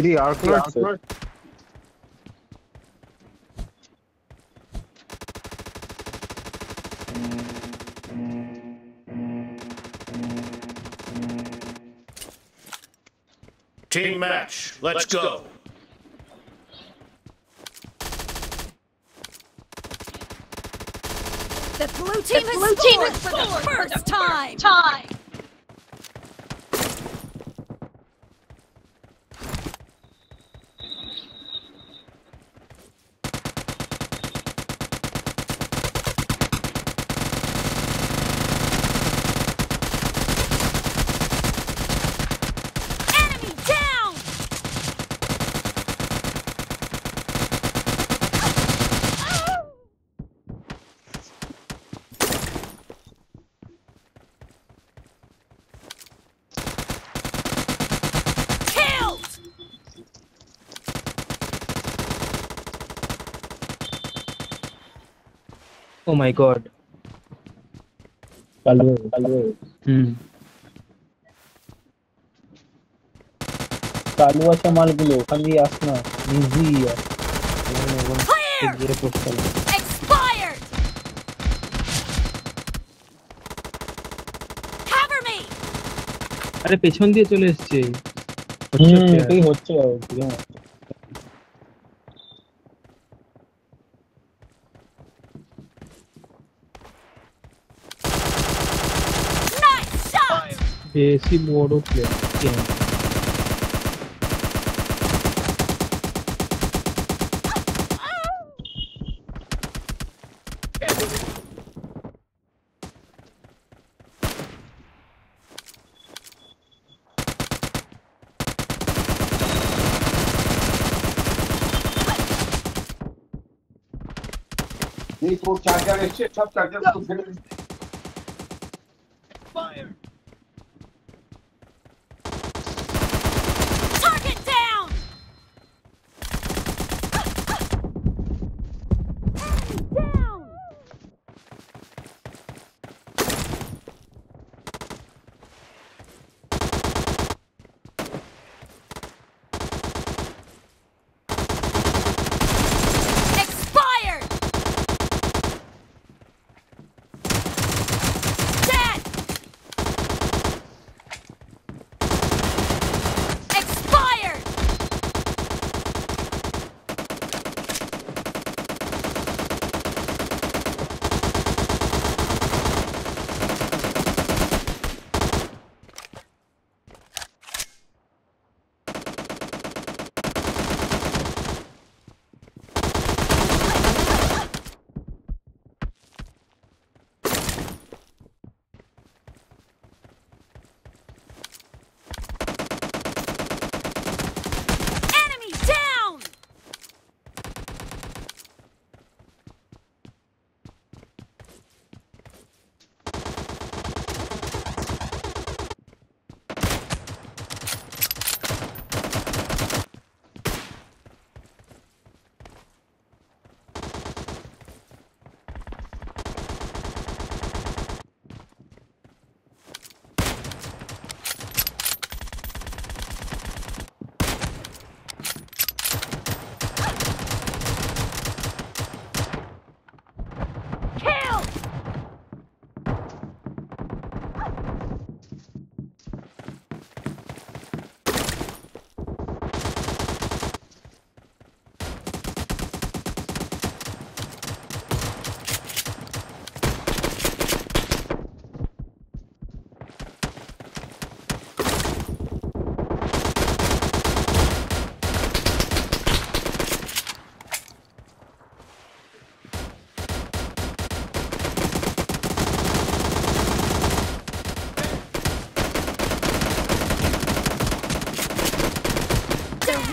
ఇది ఆర్క్నాట్ sir Team match. Let's go. The blue team has blue team scored has for the scored for the first time. Time. Oh my god. Kalu Kalu Hmm. Kalu আছে মালগুলো ওখান দিয়ে আস না। Easy! আরে পেছন দিয়ে চলে এসছে। হুম হচ্ছে হচ্ছে। esse modo play. नहीं तो क्या क्या सब क्या क्या Fire!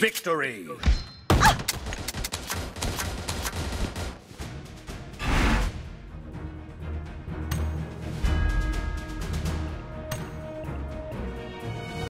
victory.